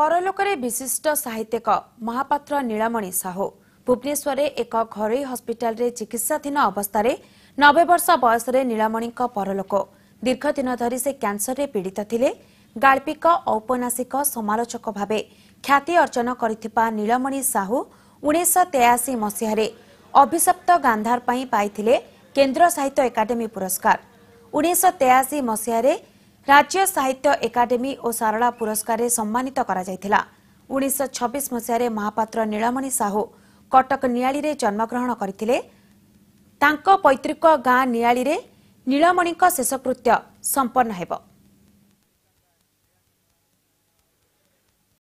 ପରଲୋକରେ ବିଶିଷ୍ଟ ସାହିତ୍ୟିକ ମହାପାତ୍ର ନୀଳମଣି ସାହୁ ଭୁବନେଶ୍ୱରରେ ଏକ ଘରୋଇ ହସ୍ପିଟାଲରେ ଚିକିତ୍ସାଧୀନ ଅବସ୍ଥାରେ ନବେ ବର୍ଷ ବୟସରେ ନୀଳମଣିଙ୍କ ପରଲୋକ। ଦୀର୍ଘଦିନ ଧରି ସେ କ୍ୟାନ୍ସରରେ ପୀଡ଼ିତ ଥିଲେ। ଗାଳ୍ପିକ ଔପନ୍ୟାସିକ ସମାଲୋଚକ ଭାବେ ଖ୍ୟାତି ଅର୍ଜନ କରିଥିବା ନୀଳମଣି ସାହୁ ଉଣେଇଶହ ତେୟାଅଶୀ ମସିହାରେ ଅଭିଶପ୍ତ ଗାନ୍ଧାର ପାଇଁ ପାଇଥିଲେ କେନ୍ଦ୍ର ସାହିତ୍ୟ ଏକାଡେମୀ ପୁରସ୍କାର। ଉଣେଇଶହ ତେୟାଅଶୀ ମସିହାରେ ରାଜ୍ୟ ସାହିତ୍ୟ ଏକାଡେମୀ ଓ ସାରଳା ପୁରସ୍କାରରେ ସମ୍ମାନିତ କରାଯାଇଥିଲା। ଉଣେଇଶହ ଛବିଶ ମସିହାରେ ମହାପାତ୍ର ନୀଳମଣି ସାହୁ କଟକ ନିଆଳିରେ ଜନ୍ମଗ୍ରହଣ କରିଥିଲେ। ତାଙ୍କ ପୈତୃକ ଗାଁ ନିଆଳିରେ ନୀଳମଣିଙ୍କ ଶେଷକୃତ୍ୟ ସମ୍ପନ୍ନ ହେବ।